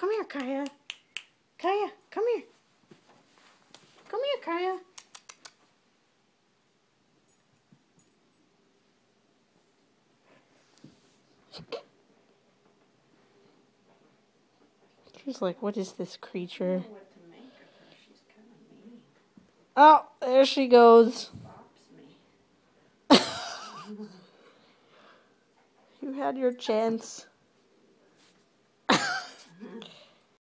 Come here, Kaia. Kaia, come here. Come here, Kaia. She's like, what is this creature? Oh, there she goes. you had your chance.